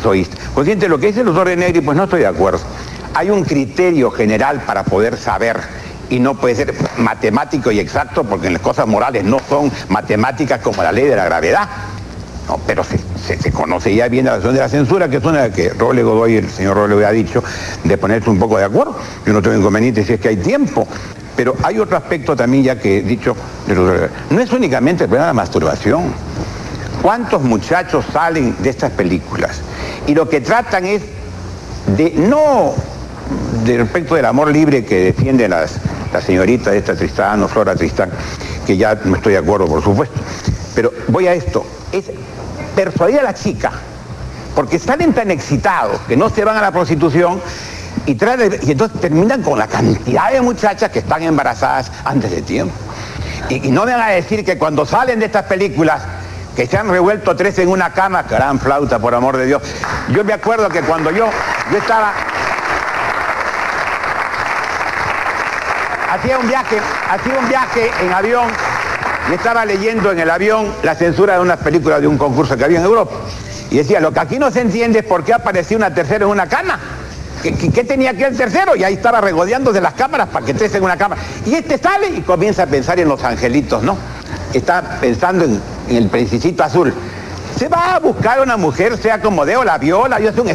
masoísta. Consciente de lo que dice el doctor Negri, pues no estoy de acuerdo. Hay un criterio general para poder saber y no puede ser matemático y exacto porque las cosas morales no son matemáticas como la ley de la gravedad. No, pero se, conoce ya bien la razón de la censura, que es una que Roble Godoy, el señor Roble ha dicho, de ponerse un poco de acuerdo. Yo no tengo inconveniente si es que hay tiempo. Pero hay otro aspecto también ya que he dicho, no es únicamente el problema de la masturbación. ¿Cuántos muchachos salen de estas películas? Y lo que tratan es de no de respecto del amor libre que defienden las, la señorita esta Tristán o Flora Tristán, que ya no estoy de acuerdo, por supuesto. Pero voy a esto, es persuadir a la chica, porque salen tan excitados que no se van a la prostitución y, y entonces terminan con la cantidad de muchachas que están embarazadas antes de tiempo. Y, y no me van a decir que cuando salen de estas películas que se han revuelto tres en una cama, gran flauta, por amor de Dios. Yo me acuerdo que cuando yo, yo estaba hacía un viaje, hacía un viaje en avión y estaba leyendo en el avión la censura de unas películas de un concurso que había en Europa. Y decía, lo que aquí no se entiende es por qué apareció una tercera en una cama. ¿Qué, tenía que el tercero? Y ahí estaba regodeando de las cámaras para que estés en una cámara. Y este sale y comienza a pensar en los angelitos, ¿no? Está pensando en, el principito azul. Se va a buscar una mujer, sea como de o la viola, y hace un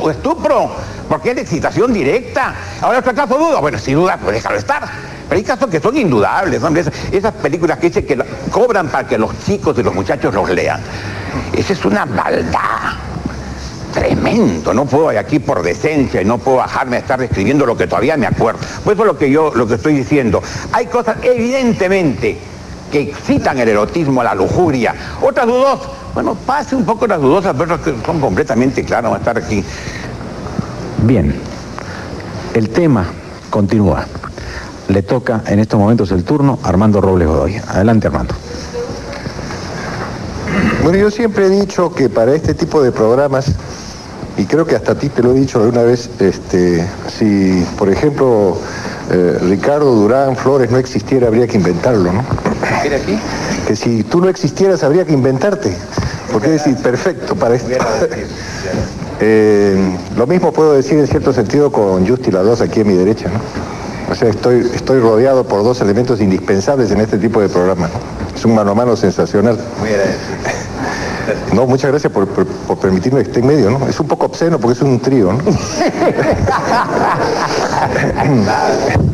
o estupro porque es excitación directa. Ahora, ¿otro caso duda? Bueno, si duda, pues déjalo estar. Pero hay casos que son indudables, hombre. Esas, películas que dicen que cobran para que los chicos y los muchachos los lean. Esa es una maldad. Tremendo, no puedo aquí por decencia y no puedo bajarme a estar describiendo lo que todavía me acuerdo. Pues eso es lo que yo lo que estoy diciendo. Hay cosas evidentemente que excitan el erotismo, la lujuria. Otras dudosas, bueno, pase un poco las dudosas, pero son completamente claras, van a estar aquí. Bien, el tema continúa. Le toca en estos momentos el turno a Armando Robles Godoy. Adelante, Armando. Bueno, yo siempre he dicho que para este tipo de programas, y creo que hasta a ti te lo he dicho alguna vez, este, si, por ejemplo, eh, Ricardo Durán Flores no existiera, habría que inventarlo, ¿no? Que si tú no existieras, habría que inventarte. Porque es decir, perfecto para esto. Eh, lo mismo puedo decir en cierto sentido con Justi la dos aquí a mi derecha, ¿no? O sea, estoy, estoy rodeado por dos elementos indispensables en este tipo de programa. Es un mano a mano sensacional. Muy No, muchas gracias por, permitirme que esté en medio, ¿no? Es un poco obsceno porque es un trío, ¿no?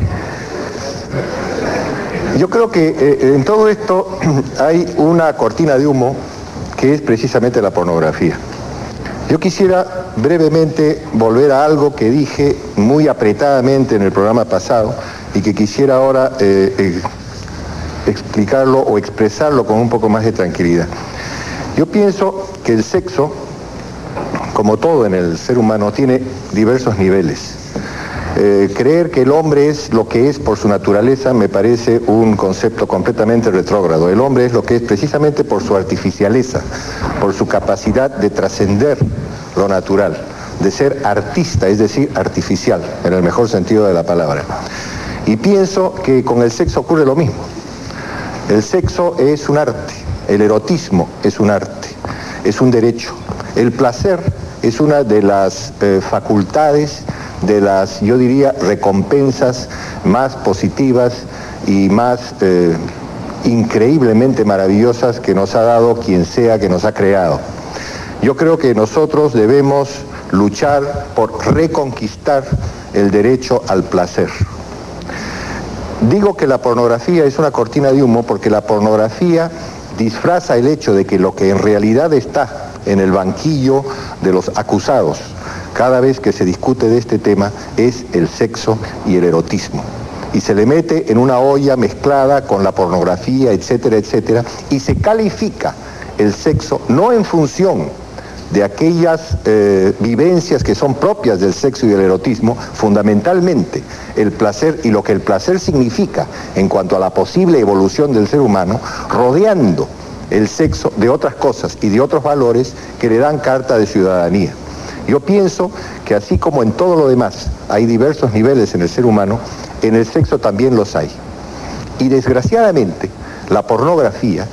Yo creo que eh, en todo esto hay una cortina de humo que es precisamente la pornografía. Yo quisiera brevemente volver a algo que dije muy apretadamente en el programa pasado y que quisiera ahora eh, eh, explicarlo o expresarlo con un poco más de tranquilidad. Yo pienso que el sexo, como todo en el ser humano, tiene diversos niveles. Eh, creer que el hombre es lo que es por su naturaleza me parece un concepto completamente retrógrado. El hombre es lo que es precisamente por su artificialeza, por su capacidad de trascender lo natural, de ser artista, es decir, artificial, en el mejor sentido de la palabra. Y pienso que con el sexo ocurre lo mismo. El sexo es un arte, el erotismo es un arte, es un derecho. El placer es una de las eh, facultades de las, yo diría, recompensas más positivas y más eh, increíblemente maravillosas que nos ha dado quien sea que nos ha creado. Yo creo que nosotros debemos luchar por reconquistar el derecho al placer. Digo que la pornografía es una cortina de humo porque la pornografía disfraza el hecho de que lo que en realidad está en el banquillo de los acusados, cada vez que se discute de este tema es el sexo y el erotismo. Y se le mete en una olla mezclada con la pornografía, etcétera, etcétera, y se califica el sexo no en función de aquellas eh, vivencias que son propias del sexo y del erotismo, fundamentalmente el placer y lo que el placer significa en cuanto a la posible evolución del ser humano, rodeando el sexo de otras cosas y de otros valores que le dan carta de ciudadanía. Yo pienso que así como en todo lo demás hay diversos niveles en el ser humano, en el sexo también los hay. Y desgraciadamente la pornografía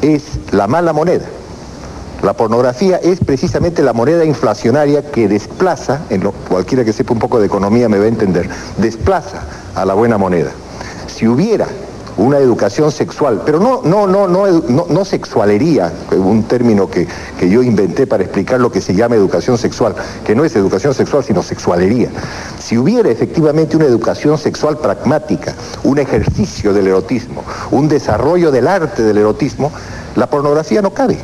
es la mala moneda La pornografía es precisamente la moneda inflacionaria que desplaza, en lo, cualquiera que sepa un poco de economía me va a entender, desplaza a la buena moneda. Si hubiera una educación sexual, pero no, no, no, no, no, sexualería, un término que, que, yo inventé para explicar lo que se llama educación sexual, que no es educación sexual, sino sexualería. Si hubiera efectivamente una educación sexual pragmática, un ejercicio del erotismo, un desarrollo del arte del erotismo, la pornografía no cabe.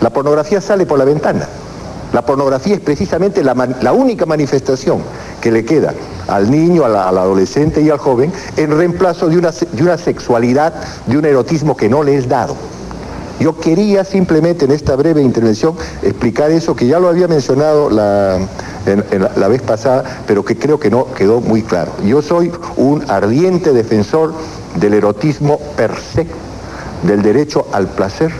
La pornografía sale por la ventana. La pornografía es precisamente la, única manifestación que le queda al niño, al, adolescente y al joven en reemplazo de una, sexualidad, de un erotismo que no le es dado. Yo quería simplemente en esta breve intervención explicar eso que ya lo había mencionado la, en, en la, la, vez pasada, pero que creo que no quedó muy claro. Yo soy un ardiente defensor del erotismo per se, del derecho al placer,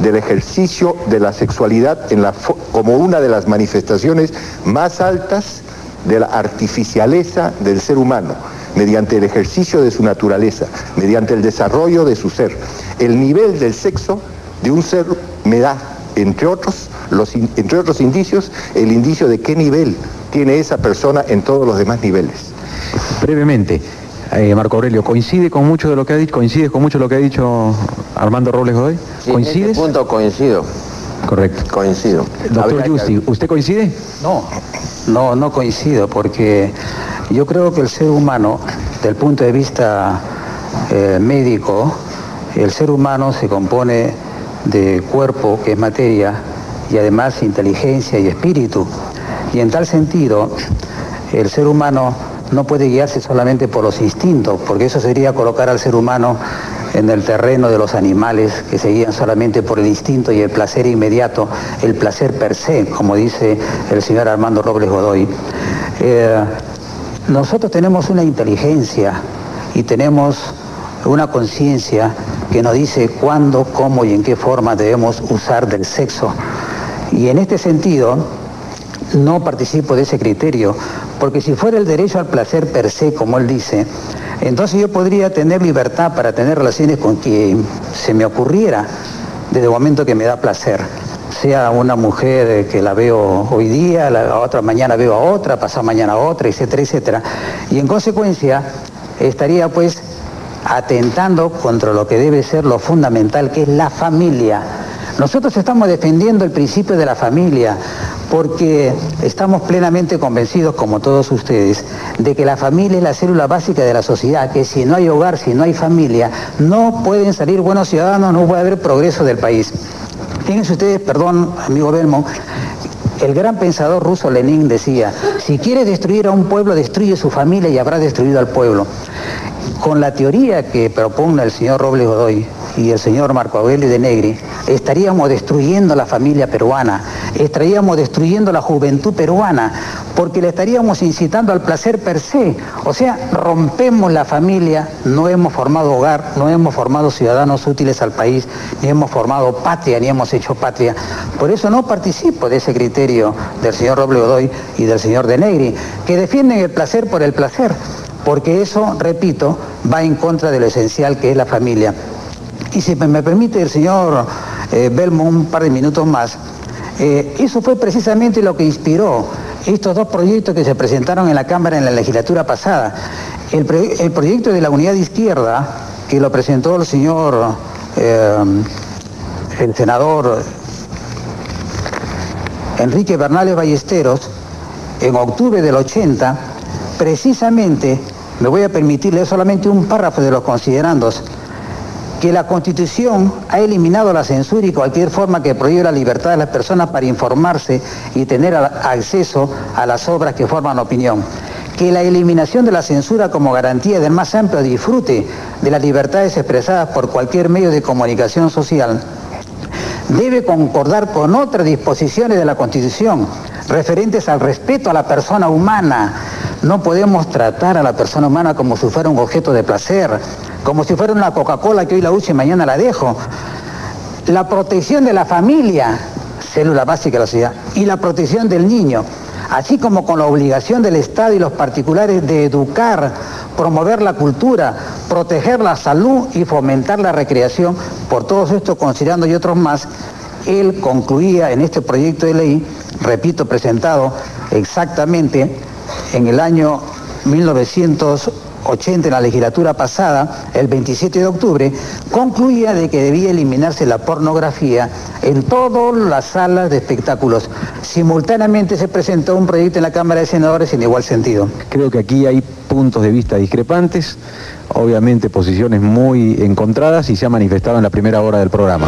del ejercicio de la sexualidad en la, como una de las manifestaciones más altas de la artificialeza del ser humano, mediante el ejercicio de su naturaleza, mediante el desarrollo de su ser. El nivel del sexo de un ser me da, entre otros, los, entre otros indicios, el indicio de qué nivel tiene esa persona en todos los demás niveles. Brevemente, eh, Marco Aurelio, ¿coincide con mucho de lo que ha dicho, coincide con mucho de lo que ha dicho Armando Robles Godoy? Sí, ¿Coincides? En este punto coincido. Correcto. Coincido. Doctor Justi, ¿usted coincide? No, no, no coincido, porque yo creo que el ser humano, del punto de vista eh, médico, el ser humano se compone de cuerpo, que es materia, y además inteligencia y espíritu. Y en tal sentido, el ser humano no puede guiarse solamente por los instintos, porque eso sería colocar al ser humano en el terreno de los animales que se guían solamente por el instinto y el placer inmediato, el placer per se, como dice el señor Armando Robles Godoy. Eh, nosotros tenemos una inteligencia y tenemos una conciencia que nos dice cuándo, cómo y en qué forma debemos usar del sexo. Y en este sentido, no participo de ese criterio, porque si fuera el derecho al placer per se, como él dice, entonces yo podría tener libertad para tener relaciones con quien se me ocurriera desde el momento que me da placer. Sea una mujer que la veo hoy día, la otra mañana veo a otra, pasado mañana a otra, etcétera, etcétera. Y en consecuencia estaría pues atentando contra lo que debe ser lo fundamental, que es la familia. Nosotros estamos defendiendo el principio de la familia porque estamos plenamente convencidos, como todos ustedes, de que la familia es la célula básica de la sociedad, que si no hay hogar, si no hay familia, no pueden salir buenos ciudadanos, no puede haber progreso del país. Fíjense ustedes, perdón, amigo Belmont, el gran pensador ruso Lenin decía, si quiere destruir a un pueblo, destruye su familia y habrá destruido al pueblo. Con la teoría que propone el señor Robles Godoy y el señor Marco Aurelio de Negri, estaríamos destruyendo la familia peruana, estaríamos destruyendo la juventud peruana, porque le estaríamos incitando al placer per se. O sea, rompemos la familia, no hemos formado hogar, no hemos formado ciudadanos útiles al país, ni hemos formado patria, ni hemos hecho patria. Por eso no participo de ese criterio del señor Robles Godoy y del señor de Negri, que defienden el placer por el placer porque eso, repito, va en contra de lo esencial que es la familia. Y si me permite el señor eh, Belmo un par de minutos más, eh, eso fue precisamente lo que inspiró estos dos proyectos que se presentaron en la Cámara en la legislatura pasada. El, proyecto de la unidad de izquierda, que lo presentó el señor, eh, el senador Enrique Bernales Ballesteros, en octubre del 80, precisamente, me voy a permitir leer solamente un párrafo de los considerandos, que la Constitución ha eliminado la censura y cualquier forma que prohíbe la libertad de las personas para informarse y tener acceso a las obras que forman opinión. Que la eliminación de la censura como garantía del más amplio disfrute de las libertades expresadas por cualquier medio de comunicación social debe concordar con otras disposiciones de la Constitución referentes al respeto a la persona humana. No podemos tratar a la persona humana como si fuera un objeto de placer, como si fuera una Coca-Cola que hoy la uso y mañana la dejo. La protección de la familia, célula básica de la sociedad, y la protección del niño, así como con la obligación del Estado y los particulares de educar, promover la cultura, proteger la salud y fomentar la recreación, por todos estos considerando y otros más, él concluía en este proyecto de ley, repito, presentado exactamente en el año 1980, en la legislatura pasada, el 27 de octubre, concluía de que debía eliminarse la pornografía en todas las salas de espectáculos. Simultáneamente se presentó un proyecto en la Cámara de Senadores en igual sentido. Creo que aquí hay puntos de vista discrepantes, obviamente posiciones muy encontradas y se ha manifestado en la primera hora del programa.